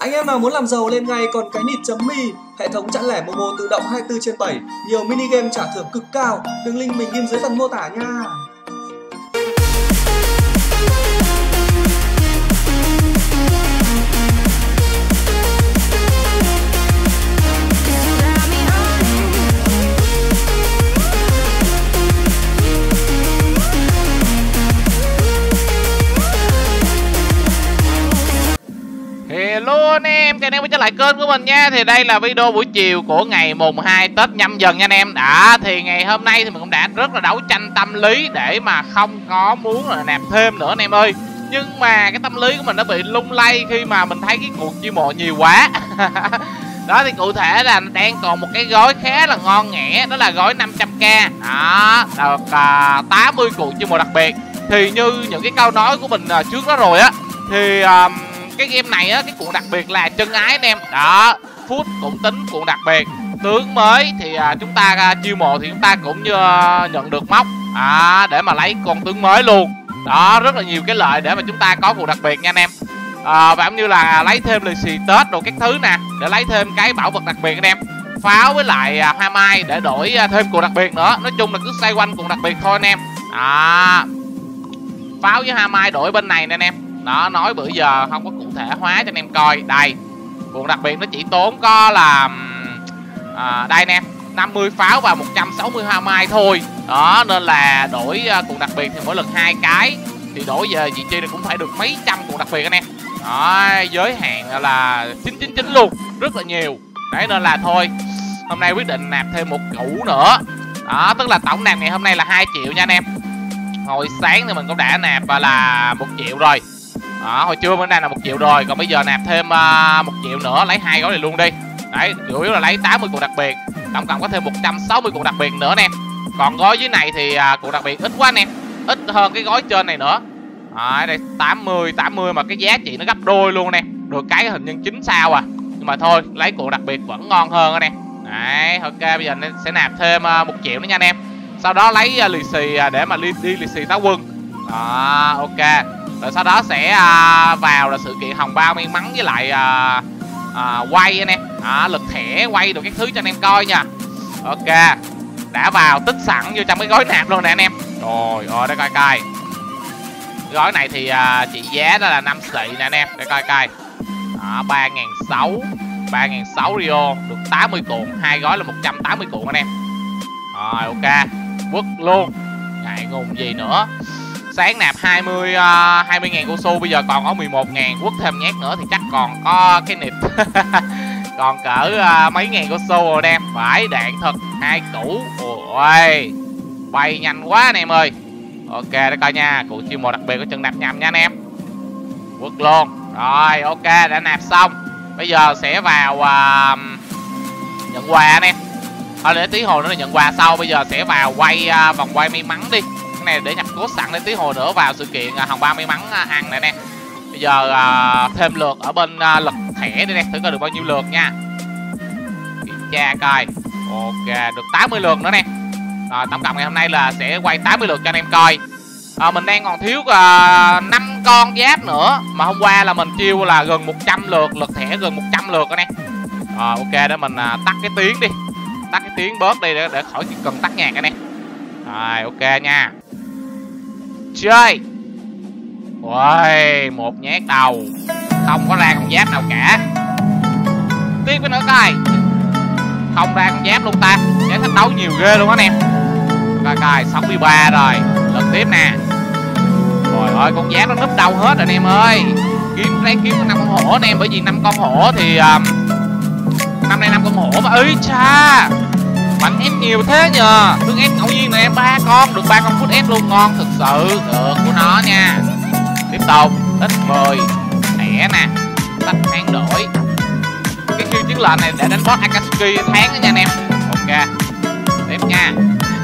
Anh em nào muốn làm giàu lên ngay còn cái nịt chấm mi hệ thống chặn lẻ Momo tự động 24 trên 7, nhiều mini game trả thưởng cực cao. Đường link mình ghim dưới phần mô tả nha. Hello anh em, chào anh em quay trở lại kênh của mình nha. Thì đây là video buổi chiều của ngày mùng 2 Tết nhâm dần nha anh em. Đã, thì ngày hôm nay thì mình cũng đã rất là đấu tranh tâm lý Để mà không có muốn là nạp thêm nữa anh em ơi. Nhưng mà cái tâm lý của mình nó bị lung lay khi mà mình thấy cái cuộc chi mộ nhiều quá. Đó thì cụ thể là đang còn một cái gói khá là ngon nghẻ Đó là gói 500k Đó, được à, uh, 80 cuộc chi mộ đặc biệt. Thì như những cái câu nói của mình uh, trước đó rồi á Thì... Uh, cái game này á cái cuộn đặc biệt là chân ái anh em. Đó phút cũng tính cuộn đặc biệt. Tướng mới thì à, chúng ta à, chiêu mộ thì chúng ta cũng như à, nhận được móc. À, để mà lấy con tướng mới luôn. Đó rất là nhiều cái lợi để mà chúng ta có cuộn đặc biệt nha anh em. À, và cũng như là lấy thêm lì xì tết đồ các thứ nè để lấy thêm cái bảo vật đặc biệt anh em. Pháo với lại à, hoa mai để đổi à, thêm cuộn đặc biệt nữa. Nói chung là cứ xoay quanh cuộn đặc biệt thôi anh em. À, pháo với hoa mai đổi bên này nè anh em. Đó nói bữa giờ không có cụ thể hóa cho anh em coi. Đây cuộn đặc biệt nó chỉ tốn có là à, đây nè 50 pháo và 160 hoa mai thôi. Đó nên là đổi à, cuộn đặc biệt thì mỗi lần hai cái thì đổi về chị chi cũng phải được mấy trăm cuộn đặc biệt anh em. Đó giới hạn là 999 luôn rất là nhiều. Đấy nên là thôi hôm nay quyết định nạp thêm một củ nữa. Đó tức là tổng nạp ngày hôm nay là 2 triệu nha anh em. Hồi sáng thì mình cũng đã nạp là một triệu rồi đó, hồi trưa bên đây là một triệu rồi còn bây giờ nạp thêm uh, một triệu nữa lấy hai gói này luôn đi. Đấy chủ yếu là lấy 80 cuộc đặc biệt tổng cộng có thêm 160 cuộc đặc biệt nữa nè. Còn gói dưới này thì à, uh, cuộc đặc biệt ít quá nè ít hơn cái gói trên này nữa. À, đây 80 80 mà cái giá trị nó gấp đôi luôn nè. Được cái hình nhân chính sao à? Nhưng mà thôi lấy cuộc đặc biệt vẫn ngon hơn anh em đấy ok bây giờ sẽ nạp thêm uh, một triệu nữa nha anh em. Sau đó lấy uh, lì xì uh, để mà đi, đi lì xì táo quân. Đó ok rồi sau đó sẽ à, vào là sự kiện hồng bao may mắn với lại à, à, quay anh em. À, lực thẻ quay được các thứ cho anh em coi nha. Ok đã vào tích sẵn vô trong cái gói nạp luôn nè anh em. Rồi rồi đây coi coi. Gói này thì à, trị giá đó là 5 xị nè anh em để coi coi. Đó ba ngàn sáu ba ngàn sáu rio được 80 cuộn. Hai gói là 180 cuộn anh em. Rồi ok. Quất luôn. Ngại ngùng gì nữa sáng nạp 20 uh, 20 ngàn su bây giờ còn có 11 ngàn quất thêm nhát nữa thì chắc còn có cái nịp. Còn cỡ uh, mấy ngàn su rồi đem phải đạn thật hai củ. Ôi bay nhanh quá anh em ơi. Ok để coi nha. Cụ chiêu mộ đặc biệt có chân nạp nhầm nha anh em. Quất luôn. Rồi ok đã nạp xong. Bây giờ sẽ vào uh, nhận quà anh em thôi để tí hồi nữa là nhận quà sau. Bây giờ sẽ vào quay uh, vòng quay may mắn đi cái này để nhập cốt sẵn để tí hồi nữa vào sự kiện à, hồng ba may mắn à, ăn này nè. Bây giờ à, thêm lượt ở bên à, lật thẻ đi nè thử coi được bao nhiêu lượt nha. Kiểm tra coi. Ok được 80 lượt nữa nè. Rồi tổng cộng ngày hôm nay là sẽ quay 80 lượt cho anh em coi. À, mình đang còn thiếu à, 5 con giáp nữa mà hôm qua là mình chiêu là gần 100 lượt lượt thẻ gần 100 lượt rồi nè. Rồi ok để mình à, tắt cái tiếng đi. Tắt cái tiếng bớt đi để, để khỏi cần tắt nhạc anh em rồi ok nha chơi. Ôi, một nhát đầu. Không có ra con giáp nào cả. Tiếp với nữa coi. Không ra con giáp luôn ta. Để thách đấu nhiều ghê luôn á anh em. Coi coi, 63 rồi. Lần tiếp nè. Trời ơi, con giáp nó núp đầu hết rồi anh em ơi. Kiếm lấy kiếm năm con hổ anh em Bởi vì năm con hổ thì um, Năm nay năm con hổ mà. Ý cha mạnh ép nhiều thế nhờ. Thương ép ngẫu nhiên này em ba con. Được ba con phút ép luôn ngon thực sự. Được của nó nha. Tiếp tục. Ít 10 thẻ nè. Tách tháng đổi. Cái kêu chiến lệnh này để đánh boss akatsuki tháng đó nha anh em. Ok. Tiếp nha.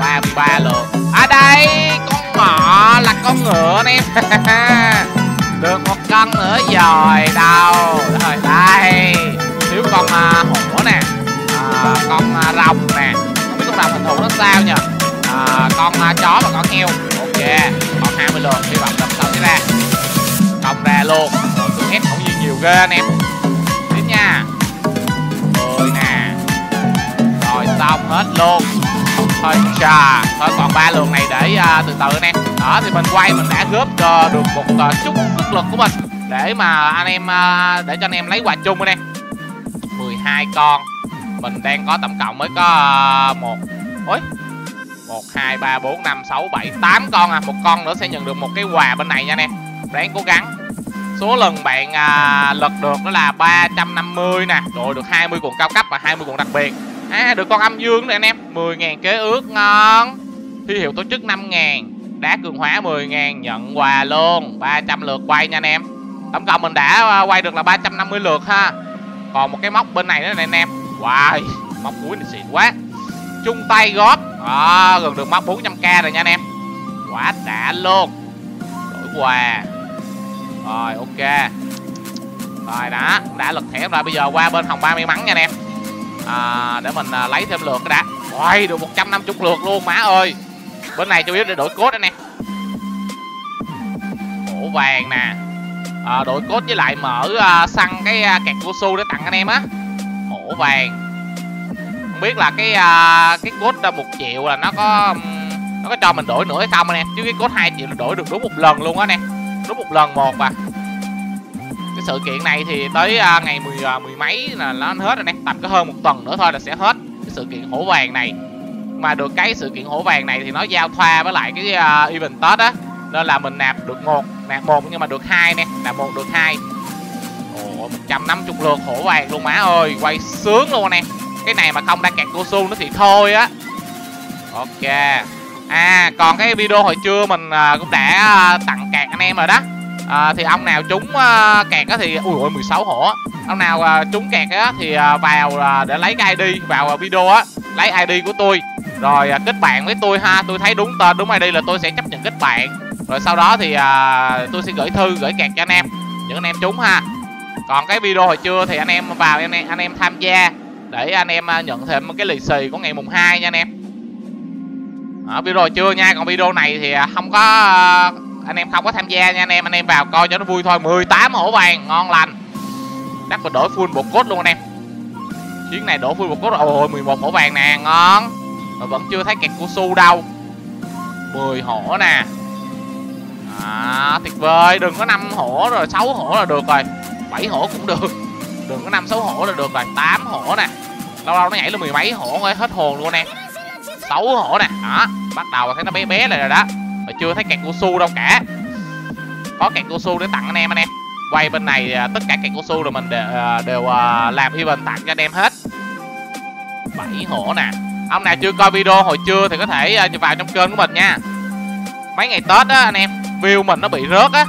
33 lượt. Ở đây con ngọ là con ngựa anh em. Được một con nữa rồi. Đâu? Rồi đây. Thiếu con uh, hổ nè. À, con uh, rồng nè làm hình thù nó sao nhỉ à, con uh, chó và con heo. Ok còn 20 lượt hy vọng lần sau sẽ ra không ra luôn. Rồi cứ hết cũng như nhiều ghê anh em. Tiếp nha. Mười nè. Rồi xong hết luôn. Thôi chà thôi còn ba lượt này để uh, từ từ anh em. Đó thì mình quay mình đã góp uh, được một uh, chút sức lực của mình để mà anh em uh, để cho anh em lấy quà chung anh em. 12 con mình đang có tổng cộng mới có ờ, một ối một hai ba bốn năm sáu bảy tám con à. Một con nữa sẽ nhận được một cái quà bên này nha anh em. Ráng cố gắng. Số lần bạn à, lật được đó là 350 nè. Rồi được 20 cuộn cao cấp và 20 cuộn đặc biệt. À được con âm dương nè anh em. 10.000 kế ước ngon. Huy hiệu tổ chức 5.000 đá cường hóa 10.000 nhận quà luôn. 300 lượt quay nha anh em. Tổng cộng mình đã ờ, quay được là 350 lượt ha. Còn một cái móc bên này nữa nè anh em wow móc cuối này xịn quá. Chung tay góp. À, gần được móc 400k rồi nha anh em. Quá đã luôn. Đổi quà. Rồi ok. Rồi đó đã lật thẻ rồi. Bây giờ qua bên hồng ba may mắn nha anh em. À, để mình à, lấy thêm lượt cái đã. Ôi, được 150 lượt luôn má ơi. Bên này chủ yếu để đổi cốt anh em Cổ vàng nè. À, đổi cốt với lại mở à, xăng cái à, kẹt của su để tặng anh em á ổ vàng. Không biết là cái uh, cái cốt một triệu là nó có nó có cho mình đổi nữa hay không anh em? Chứ cái cốt 2 triệu là đổi được đúng một lần luôn á nè đúng một lần một mà cái sự kiện này thì tới uh, ngày mười uh, mười mấy là nó hết rồi nè. Tầm có hơn một tuần nữa thôi là sẽ hết cái sự kiện hổ vàng này. Mà được cái sự kiện hổ vàng này thì nó giao thoa với lại cái uh, event tết á. Nên là mình nạp được một nạp một nhưng mà được hai nè nạp một được hai ồ một trăm năm chục lượt hổ vàng luôn má ơi quay sướng luôn nè. Cái này mà không ra kẹt cô su nó thì thôi á. Ok. À còn cái video hồi trưa mình à, cũng đã à, tặng kẹt anh em rồi đó. À, thì ông nào trúng à, kẹt á thì ui ôi 16 hổ ông nào trúng kẹt á thì vào để lấy cái id vào video á lấy id của tôi. Rồi kết bạn với tôi ha tôi thấy đúng tên đúng id là tôi sẽ chấp nhận kết bạn. Rồi sau đó thì à, tôi sẽ gửi thư gửi kẹt cho anh em. Những anh em trúng ha còn cái video hồi trưa thì anh em vào anh em anh em tham gia để anh em à, nhận thêm cái lì xì của ngày mùng 2 nha anh em. Ở video hồi trưa nha còn video này thì à, không có à, anh em không có tham gia nha anh em. Anh em vào coi cho nó vui thôi 18 hổ vàng ngon lành. Chắc mình đổi full bộ cốt luôn anh em. Chuyến này đổ full bộ cốt rồi ôi 11 hổ vàng nè ngon. Mà vẫn chưa thấy kẹt của su đâu. 10 hổ nè. À, tuyệt vời đừng có 5 hổ rồi 6 hổ là được rồi. 7 hổ cũng được. Đừng có 5 6 hổ là được rồi 8 hổ nè. Lâu lâu nó nhảy lên mười mấy hổ thôi hết hồn luôn nè, 6 hổ nè đó. Bắt đầu thấy nó bé bé lại rồi đó. Mà chưa thấy kẹt của su đâu cả. Có kẹt của su để tặng anh em anh em. Quay bên này à, tất cả kẹt của su rồi mình à, đều, đều làm event tặng cho anh em hết. Bảy hổ nè. Ông nào chưa coi video hồi trưa thì có thể vào trong kênh của mình nha. Mấy ngày tết á anh em view mình nó bị rớt á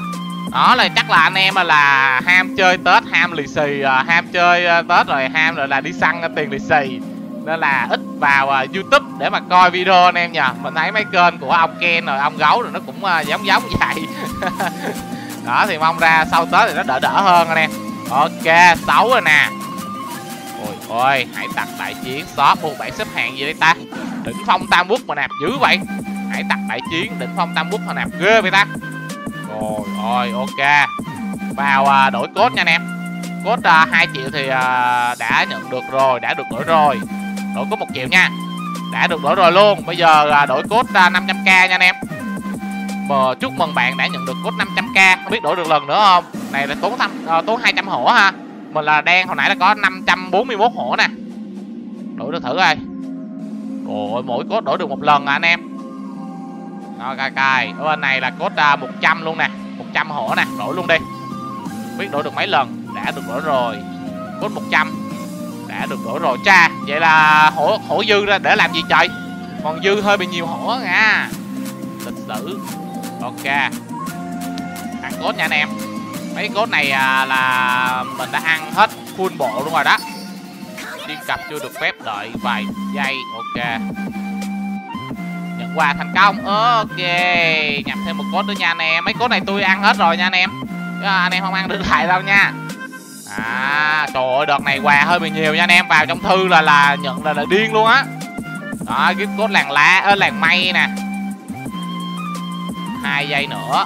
đó là chắc là anh em là ham chơi tết ham lì xì à, ham chơi à, tết rồi ham rồi là đi săn tiền lì xì. Nên là ít vào uh, youtube để mà coi video anh em nhờ. Mình thấy mấy kênh của ông ken rồi ông gấu rồi nó cũng uh, giống giống vậy. Đó thì mong ra sau tết thì nó đỡ đỡ hơn anh em. Ok xấu rồi nè. Ôi ôi hãy tặc đại chiến shop một bạn xếp hạng gì đây ta? Đỉnh phong tam quốc mà nạp dữ vậy. Hãy tặc đại chiến đỉnh phong tam quốc mà nạp ghê vậy ta rồi rồi, ok. Vào à, đổi cốt nha anh em. Cốt à, 2 triệu thì à, đã nhận được rồi đã được đổi rồi. Đổi cốt một triệu nha. Đã được đổi rồi luôn. Bây giờ là đổi cốt à, 500k nha anh em. Bờ, chúc mừng bạn đã nhận được cốt 500k không biết đổi được lần nữa không? Này là tốn thăm à, tốn 200 hổ ha. Mình là đen hồi nãy là có 541 hổ nè. Đổi được thử coi. Ôi mỗi cốt đổi được một lần à anh em rồi cài cài ở bên này là cốt à, uh, 100 luôn nè. 100 hổ nè. Đổi luôn đi. Biết đổi được mấy lần? Đã được đổi rồi. Cốt 100 đã được đổi rồi. Cha vậy là hổ hổ dư ra để làm gì trời? Còn dư hơi bị nhiều hổ nha. Lịch sử. Ok. Ăn cốt nha anh em. Mấy cốt này à, là mình đã ăn hết full bộ luôn rồi đó. Tiên cặp chưa được phép đợi vài giây. Ok quà thành công. Ok nhập thêm một cốt nữa nha anh em. Mấy cốt này tôi ăn hết rồi nha anh em. À, anh em không ăn được lại đâu nha. À trời ơi đợt này quà hơi bị nhiều nha anh em. Vào trong thư là là nhận là là điên luôn á. Đó gift cốt làng lá ở làng mây nè. Hai giây nữa.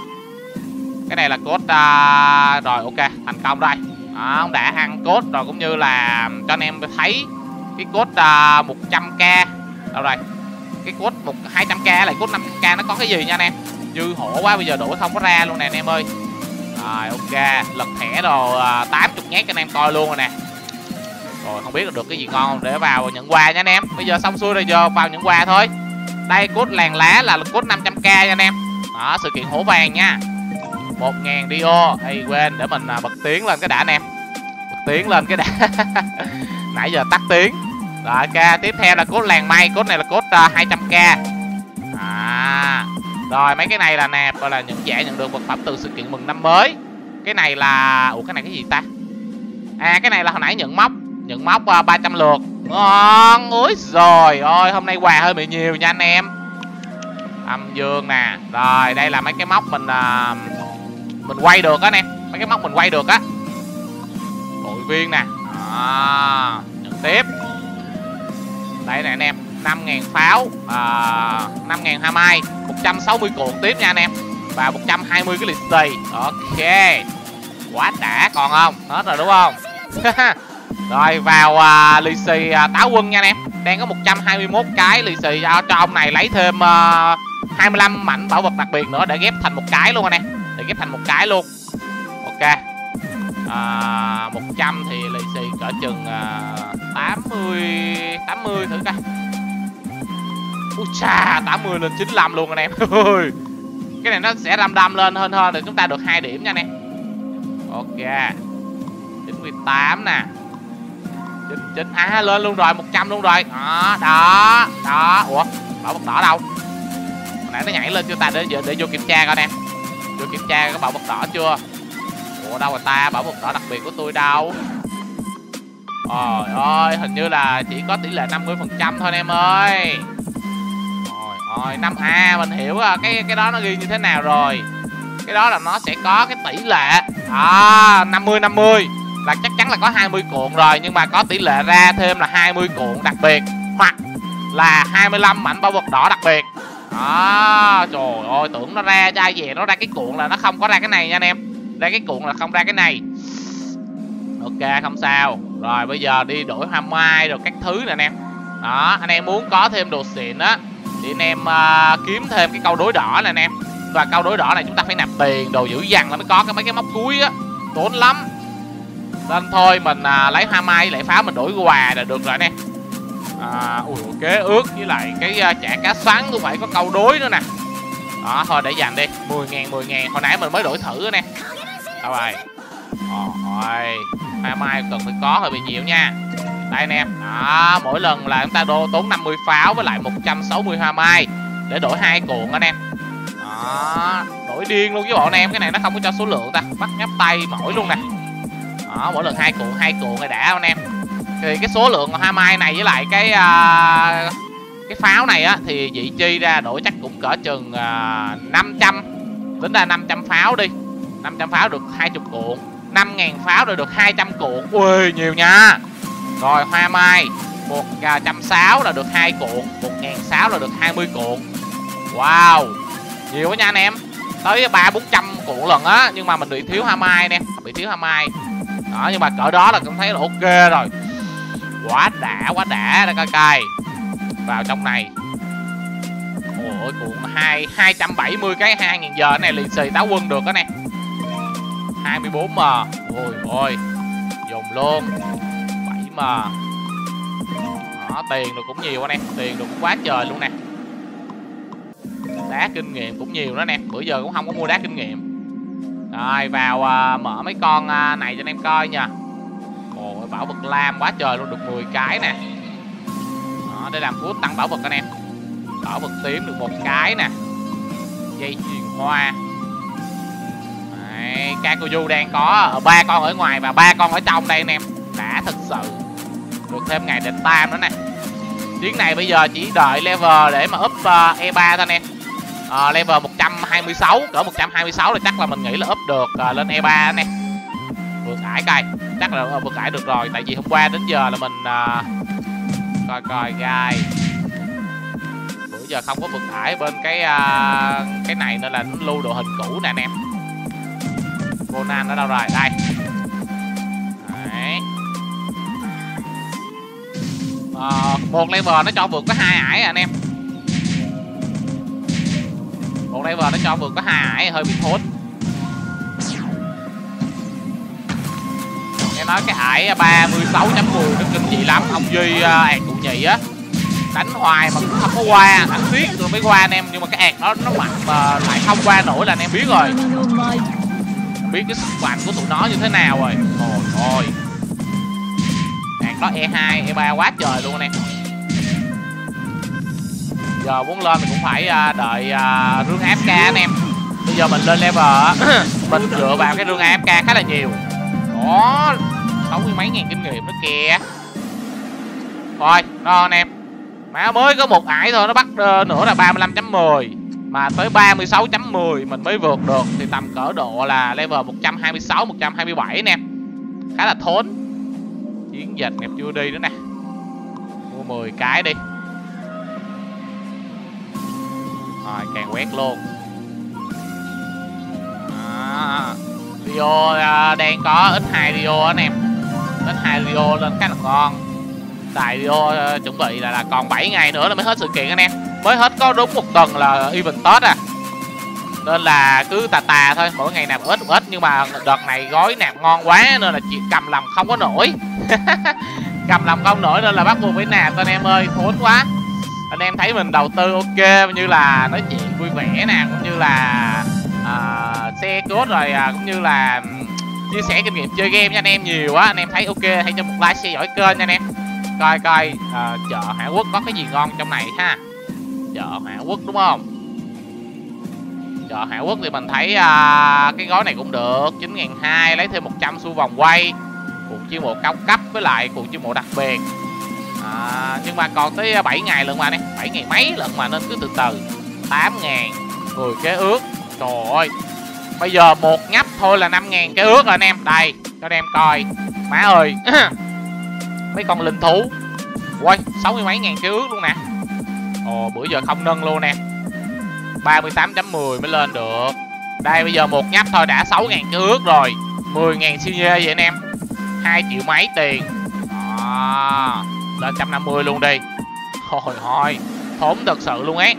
Cái này là cốt uh, à, rồi ok thành công đây đó, ông đã ăn cốt rồi cũng như là cho anh em thấy cái cốt uh, 100k đâu rồi? Cái cốt một 200k lại cốt 500k nó có cái gì nha anh em? Dư hổ quá, bây giờ đổi không có ra luôn nè anh em ơi. Rồi, ok. Lật thẻ đồ à, tám chục nhát cho anh em coi luôn rồi nè. Rồi, không biết là được cái gì ngon không để vào nhận quà nha anh em. Bây giờ xong xuôi rồi, giờ vào nhận quà thôi. Đây, cốt làng lá là cốt 500k nha anh em. Đó, sự kiện hổ vàng nha. Một ngàn dio hay quên, để mình à, bật tiếng lên cái đã anh em. Bật tiếng lên cái đã. Nãy giờ tắt tiếng rồi ok. Tiếp theo là cốt làng may cốt này là cốt ờ, uh, 200k à. Rồi mấy cái này là nè gọi là những giải nhận được vật phẩm từ sự kiện mừng năm mới. Cái này là ủa cái này cái gì ta? À cái này là hồi nãy nhận móc. Nhận móc ờ, uh, 300 lượt. Ngon. Ối rồi ôi hôm nay quà hơi bị nhiều nha anh em. Âm dương nè. Rồi đây là mấy cái móc mình uh, mình quay được á nè mấy cái móc mình quay được á. Hội viên nè. À, nhận tiếp đây nè anh em 5.000 pháo à, 5.000 hoa mai 160 cuộn tiếp nha anh em. Và 120 cái lì xì ok quá đã còn không? Hết rồi đúng không? Rồi vào à, lì xì à, táo quân nha anh em. Đang có 121 cái lì xì cho, cho ông này lấy thêm à, 25 mảnh bảo vật đặc biệt nữa để ghép thành một cái luôn anh em. Để ghép thành một cái luôn. Ok à, 100 thì lì xì cỡ chừng à, 80 80 thử coi. Ui cha 80 lên 95 luôn anh em. Cái này nó sẽ đâm đâm lên hơn hơn thì chúng ta được hai điểm nha anh em. Ok 98 nè. 99 À lên luôn rồi 100 luôn rồi. Đó Đó Đó. Ủa Bảo vật đỏ đâu? Hồi nãy nó nhảy lên cho ta để, để, để vô kiểm tra coi nè Vô kiểm tra có bảo vật đỏ chưa? Ủa đâu rồi ta Bảo vật đỏ đặc biệt của tôi đâu? Trời ơi Hình như là chỉ có tỷ lệ 50% thôi em ơi. Rồi năm a mình hiểu à, cái cái đó nó ghi như thế nào rồi. Cái đó là nó sẽ có cái tỷ lệ à 50 50 là chắc chắn là có 20 cuộn rồi nhưng mà có tỷ lệ ra thêm là 20 cuộn đặc biệt hoặc là 25 mảnh bảo vật đỏ đặc biệt. Đó à, trời ơi tưởng nó ra cho ai về nó ra cái cuộn là nó không có ra cái này nha anh em ra cái cuộn là không ra cái này. Ok không sao. Rồi bây giờ đi đổi hoa mai rồi các thứ nè anh em. Đó anh em muốn có thêm đồ xịn á thì anh em uh, kiếm thêm cái câu đối đỏ này anh em. Và câu đối đỏ này chúng ta phải nạp tiền đồ dữ dằn là mới có cái mấy cái móc cuối á. Tốn lắm. Nên thôi mình uh, lấy hoa mai lại pháo mình đổi quà là được rồi nè à, ui kế ước với lại cái uh, chả cá xoắn cũng phải có câu đối nữa nè. Đó thôi để dành đi. 10 ngàn 10 ngàn. Hồi nãy mình mới đổi thử nè đâu rồi? Rồi hoa mai cần phải có hơi bị nhiều nha. Đây anh em đó mỗi lần là chúng ta đô tốn 50 pháo với lại 160 hoa mai để đổi hai cuộn anh em. Đó đổi điên luôn với bọn em cái này nó không có cho số lượng ta bắt nhấp tay mỗi luôn nè. Đó mỗi lần hai cuộn hai cuộn này đã anh em. Thì cái số lượng hoa mai này với lại cái uh, cái pháo này á thì vị chi ra đổi chắc cũng cỡ chừng à, uh, 500 tính ra 500 pháo đi. 500 pháo được 20 cuộn 5.000 pháo rồi được 200 cuộn. Ui nhiều nha. Rồi, hoa mai, một à, trăm sáu là được 2 cuộn, một ngàn sáu là được 20 cuộn. Wow, nhiều quá nha anh em. Tới ba, bốn trăm cuộn lần á, nhưng mà mình bị thiếu hoa mai nè, bị thiếu hoa mai. Đó, nhưng mà cỡ đó là cũng thấy là ok rồi. Quá đã quá đã đây coi coi. Vào trong này. Ôi, cuộn hai hai trăm bảy mươi cái hai ngàn giờ này lì xì táo quân được đó nè. 24 m. Ôi ôi dùng luôn. mà đó, tiền được cũng nhiều anh em tiền được cũng quá trời luôn nè. Đá kinh nghiệm cũng nhiều đó nè bữa giờ cũng không có mua đá kinh nghiệm. Rồi vào uh, mở mấy con uh, này cho anh em coi nha. Ôi bảo vật lam quá trời luôn được 10 cái nè. Đó, để làm cú tăng bảo vật anh em bảo vật tím được một cái nè. Dây chuyền hoa. Đấy, Kakuyu đang có. Ờ, ba con ở ngoài và ba con ở trong đây anh em. Đã thực sự được thêm ngày địch tam nữa nè. Chuyến này bây giờ chỉ đợi level để mà up ờ, uh, e3 thôi nè uh, ờ, level 126 cỡ 126 là chắc là mình nghĩ là up được uh, lên e3 nè vượt ải coi chắc là vượt ải được rồi. Tại vì hôm qua đến giờ là mình uh, coi coi gai. Bữa giờ không có vượt ải bên cái uh, cái này nên là nó lưu đồ hình cũ nè anh em. Conan nó đâu rồi? Đây. Ờ, uh, một level nó cho vượt có hai ải à anh em. Một level nó cho vượt có hai ải hơi bị thốn. Nghe nói cái ải 36.10 nó kinh dị lắm ông duy uh, cụ nhị á. Đánh hoài mà cũng không có qua đánh tuyết rồi mới qua anh em nhưng mà cái ạt nó nó mạnh mà lại không qua nổi là anh em biết rồi biết cái sức mạnh của tụi nó như thế nào rồi. Thôi thôi Hàng đó e 2 e 3 quá trời luôn anh em giờ muốn lên thì cũng phải à, đợi à, rương AFK anh em. Bây giờ mình lên level mình dựa vào cái rương AFK khá là nhiều. Đó sáu mươi mấy ngàn kinh nghiệm nữa kìa. Thôi, đó anh em. Má mới có một ải thôi nó bắt ờ, nữa là 35.10 mà tới 36.10 mình mới vượt được thì tầm cỡ độ là level 126 127 nè. Khá là thốn. Chiến dịch đẹp chưa đi nữa nè. Mua 10 cái đi. Rồi càng quét luôn. À, Rio à, đang có ít hai Rio anh em ít hai Rio lên khá là ngon. Tại Rio à, chuẩn bị là, là còn 7 ngày nữa là mới hết sự kiện anh em mới hết có đúng một tuần là event Tết à. Nên là cứ tà tà thôi mỗi ngày nạp ít ít nhưng mà đợt này gói nạp ngon quá nên là chị cầm lòng không có nổi. Cầm lòng không nổi nên là bắt buộc phải nạp anh em ơi thốn quá. Anh em thấy mình đầu tư ok như là nói chuyện vui vẻ nè cũng như là uh, xe cốt rồi uh, cũng như là chia sẻ kinh nghiệm chơi game cho anh em nhiều quá. Anh em thấy ok hãy cho một like share dõi kênh nha anh em. Coi coi uh, chợ Hàn Quốc có cái gì ngon trong này ha chợ Hàn Quốc đúng không? Chợ Hàn Quốc thì mình thấy à, cái gói này cũng được 9.200 lấy thêm 100 xu vòng quay. Cuộc chiêu mộ cao cấp với lại cuộc chiêu mộ đặc biệt. À, nhưng mà còn tới à, 7 ngày lận mà nè 7 ngày mấy lận mà nên cứ từ từ. 8 ngàn 10 cái ước. Trời ơi bây giờ một nhấp thôi là 5 ngàn cái ước rồi anh em. Đây cho anh em coi. Má ơi mấy con linh thú. Ui sáu mươi mấy ngàn cái ước luôn nè ồ bữa giờ không nâng luôn nè. 38.10 mới lên được. Đây bây giờ một nhấp thôi đã 6.000 cái ước rồi. 10.000 siêu nhê vậy anh em. 2 triệu mấy tiền. À, lên 150 luôn đi. Thôi thôi thốn thật sự luôn ấy.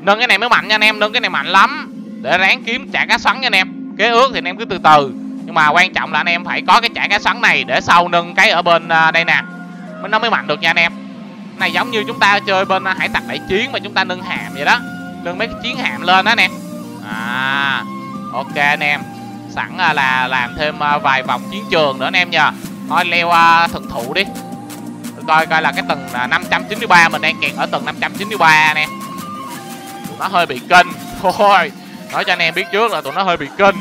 Nâng cái này mới mạnh nha anh em nâng cái này mạnh lắm. Để ráng kiếm trả cá xoắn nha anh em. Kế ước thì anh em cứ từ từ. Nhưng mà quan trọng là anh em phải có cái trả cá xoắn này để sau nâng cái ở bên à, đây nè. Nó mới mạnh được nha anh em này giống như chúng ta chơi bên à, hải tặc đại chiến mà chúng ta nâng hàm vậy đó. Nâng mấy cái chiến hạm lên đó nè, à ok anh em. Sẵn à, là làm thêm à, vài vòng chiến trường nữa anh em nhờ. Thôi leo thần thụ đi. Coi coi là cái tầng 593 mình đang kẹt ở tầng 593 nè. Tụi nó hơi bị kinh, thôi nói cho anh em biết trước là tụi nó hơi bị kinh,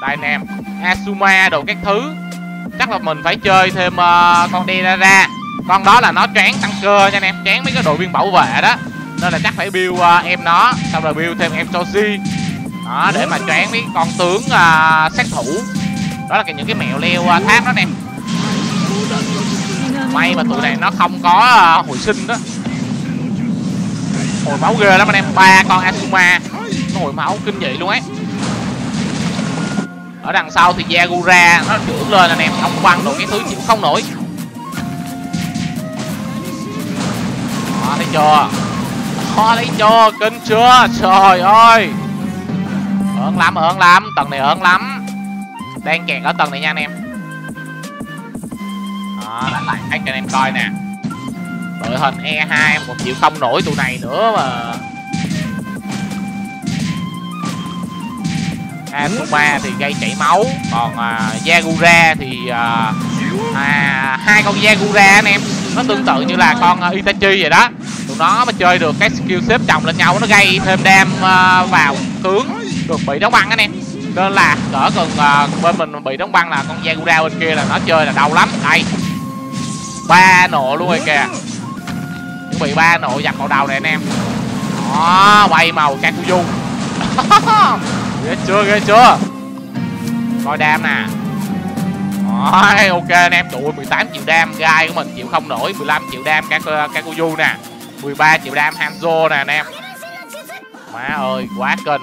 đây anh em asuma đồ các thứ. Chắc là mình phải chơi thêm uh, con đi ra ra con đó là nó choáng tăng cơ nha anh em choáng mấy cái đội viên bảo vệ đó. Nên là chắc phải build uh, em nó xong rồi build thêm em Toshi đó để mà choáng mấy con tướng uh, sát thủ. Đó là cái những cái mẹo leo uh, tháp đó nè may mà tụi này nó không có uh, hồi sinh đó. Hồi máu ghê lắm anh em ba con asuma. Nó hồi máu kinh dị luôn ấy. Ở đằng sau thì Yagura nó trưởng lên anh em không quăng được cái thứ chịu không nổi. Đó thấy chưa đó thấy chưa kinh chưa? Trời ơi. Ớn lắm ớn lắm. Tầng này ớn lắm. Đang kẹt ở tầng này nha anh em. Đó lại lại ให้ cho anh em coi nè. Đội hình e 2 một chịu không nổi tụi này nữa mà. Asuma thì gây chảy máu. Còn uh, Yagura thì uh, à, hai con Yagura anh em nó tương tự như là con à, Itachi vậy đó. Tụi nó mà chơi được cái skill xếp chồng lên nhau nó gây thêm đam à, vào tướng. Được, bị đóng băng anh em nên là cỡ cần à, bên mình bị đóng băng là con Yagura bên kia là nó chơi là đau lắm. Đây. Ba nộ luôn rồi kìa. Chuẩn bị ba nộ dập vào đầu này anh em. Đó quay màu kakuyu ghê chưa ghê chưa? Coi đam nè. Rồi, ok anh em tụi 18 triệu đam gai của mình chịu không nổi, 15 triệu đam Kakuzu ờ, nè, 13 triệu đam Hanzo nè anh em. Má ơi, quá kinh.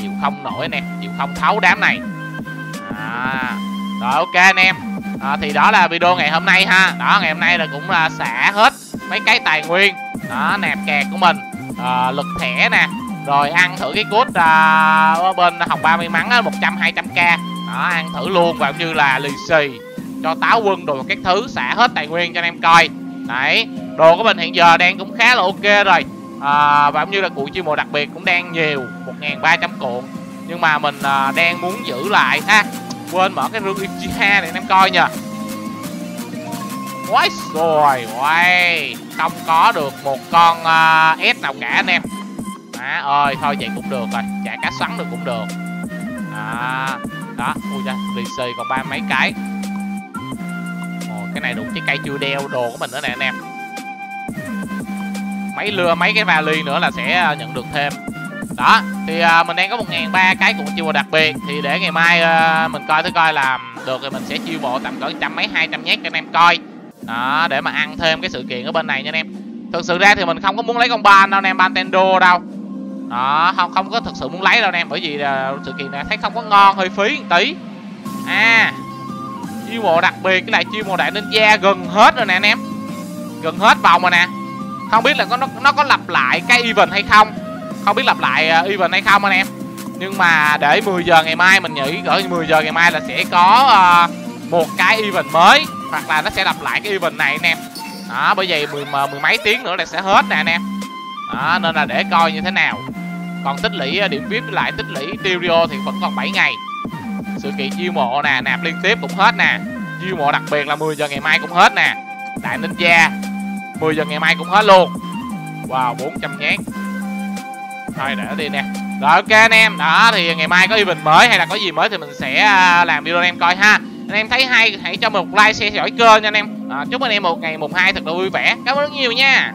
Chịu không nổi anh em, chịu không thấu đám này. À, rồi ok anh em. À, thì đó là video ngày hôm nay ha. Đó, ngày hôm nay là cũng là xả hết mấy cái tài nguyên. Đó, nạp kẹt của mình, à, lực thẻ nè, rồi ăn thử cái cốt uh, bên học 30 mắng 100 200k đó ăn thử luôn và cũng như là lì xì. Cho táo quân đồ các thứ xả hết tài nguyên cho anh em coi. Đấy đồ của mình hiện giờ đang cũng khá là ok rồi. À, và cũng như là cuộn chiêu mộ đặc biệt cũng đang nhiều 1.300 cuộn. Nhưng mà mình à, đang muốn giữ lại ha. Quên mở cái rương Uchiha này anh em coi nha. Quái rồi quay Không có được một con uh, S nào cả anh em. Má ơi thôi vậy cũng được rồi Chạy cá sắn được cũng được. À, đó Ui da lì xì còn ba mấy cái. Ồ cái này đủ trái cây chưa đeo đồ của mình nữa nè anh em. Mấy lưa mấy cái vali nữa là sẽ à, nhận được thêm. Đó thì à, mình đang có một ngàn ba cái cũng chiêu đặc biệt. Thì để ngày mai à, mình coi thử coi là được thì mình sẽ chiêu mộ tầm cỡ trăm mấy hai trăm nhát cho anh em coi. Đó để mà ăn thêm cái sự kiện ở bên này nha anh em. Thực sự ra thì mình không có muốn lấy con ban đâu anh em ban tendo đâu đó không không có thực sự muốn lấy đâu anh em bởi vì là sự kiện này thấy không có ngon hơi phí một tí. À chiêu mộ đặc biệt cái lại chiêu mộ đại ninja gần hết rồi nè anh em. Gần hết vòng rồi nè. Không biết là có nó, nó có lặp lại cái event hay không. Không biết lặp lại uh, event hay không anh em. Nhưng mà để 10 giờ ngày mai mình nghĩ cỡ 10 giờ ngày mai là sẽ có uh, một cái event mới hoặc là nó sẽ lặp lại cái event này anh em. Đó bởi vậy mười à, mười mấy tiếng nữa là sẽ hết nè anh em. Đó nên là để coi như thế nào còn tích lũy điểm vip lại tích lũy Tyrio thì vẫn còn 7 ngày. Sự kiện chiêu mộ nè nạp liên tiếp cũng hết nè. Chiêu mộ đặc biệt là 10 giờ ngày mai cũng hết nè. Đại ninja 10 giờ ngày mai cũng hết luôn. Wow 400 nhát. Thôi để đi nè. Rồi ok anh em. Đó thì ngày mai có event mới hay là có gì mới thì mình sẽ à, làm video anh em coi ha. Anh em thấy hay hãy cho mình một like share theo dõi kênh nha anh em. À, chúc anh em một ngày mùng hai thật là vui vẻ. Cảm ơn rất nhiều nha.